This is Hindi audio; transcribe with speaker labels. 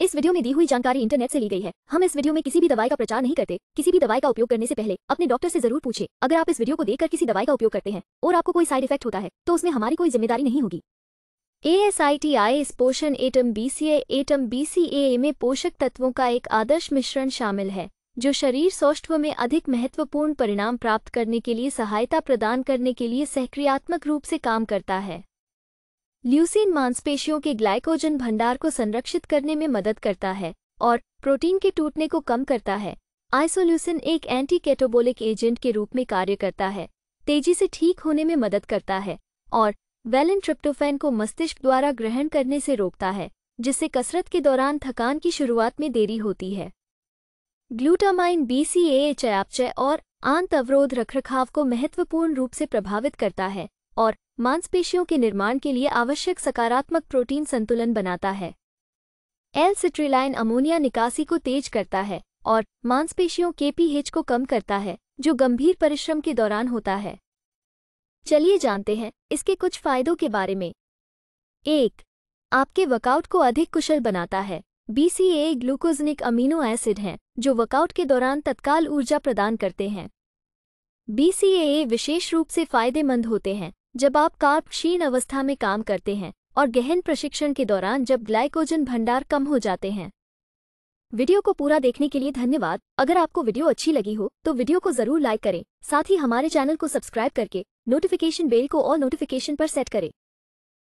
Speaker 1: इस वीडियो में दी हुई जानकारी इंटरनेट से ली गई है। हम इस वीडियो में किसी भी दवाई का प्रचार नहीं करते। किसी भी दवाई का उपयोग करने से पहले अपने डॉक्टर से ज़रूर पूछे। अगर आप इस वीडियो को देखकर किसी दवाई का उपयोग करते हैं और आपको कोई साइड इफ़ेक्ट होता है तो उसमें हमारी कोई ज़िम्मेदारी नहीं होगी। A S I T I इस पोषण atom B C atom B C A में पोषक तत्वों का एक आदर्श मिश्रण शामिल है, जो शरीर सौष्ठव में अधिक महत्वपूर्ण परिणाम प्राप्त करने के लिए सहायता प्रदान करने के लिए सहक्रियात्मक रूप से काम करता है। ल्यूसिन मांसपेशियों के ग्लाइकोजन भंडार को संरक्षित करने में मदद करता है और प्रोटीन के टूटने को कम करता है। आइसोल्यूसिन एक एंटी कैटोबोलिक एजेंट के रूप में कार्य करता है, तेज़ी से ठीक होने में मदद करता है और वेलिन ट्रिप्टोफैन को मस्तिष्क द्वारा ग्रहण करने से रोकता है, जिससे कसरत के दौरान थकान की शुरुआत में देरी होती है। ग्लूटामाइन बीसीए चयापचय और आंत अवरोध रखरखाव को महत्वपूर्ण रूप से प्रभावित करता है और मांसपेशियों के निर्माण के लिए आवश्यक सकारात्मक प्रोटीन संतुलन बनाता है। एल सिट्रिलाइन अमोनिया निकासी को तेज करता है और मांसपेशियों के पीएच को कम करता है, जो गंभीर परिश्रम के दौरान होता है। चलिए जानते हैं इसके कुछ फायदों के बारे में। एक, आपके वर्कआउट को अधिक कुशल बनाता है। बीसीए ग्लूकोजनिक अमीनो एसिड हैं, जो वर्कआउट के दौरान तत्काल ऊर्जा प्रदान करते हैं। बीसीए विशेष रूप से फ़ायदेमंद होते हैं। जब आप कार्ब क्षीण अवस्था में काम करते हैं और गहन प्रशिक्षण के दौरान जब ग्लाइकोजन भंडार कम हो जाते हैं। वीडियो को पूरा देखने के लिए धन्यवाद। अगर आपको वीडियो अच्छी लगी हो तो वीडियो को ज़रूर लाइक करें। साथ ही हमारे चैनल को सब्सक्राइब करके, नोटिफिकेशन बेल को ऑल नोटिफिकेशन पर सेट करें।